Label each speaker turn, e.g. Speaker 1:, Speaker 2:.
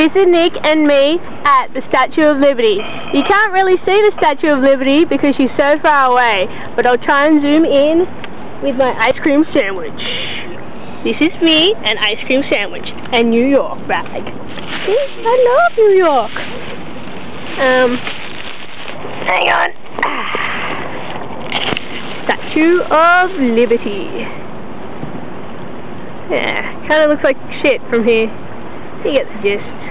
Speaker 1: This is Nick and me at the Statue of Liberty. You can't really see the Statue of Liberty because she's so far away, but I'll try and zoom in with my ice cream sandwich. This is me, and ice cream sandwich, and New York bag. I love New York. Um, hang on. Statue of Liberty. Yeah, kind of looks like shit from here. You get the gist.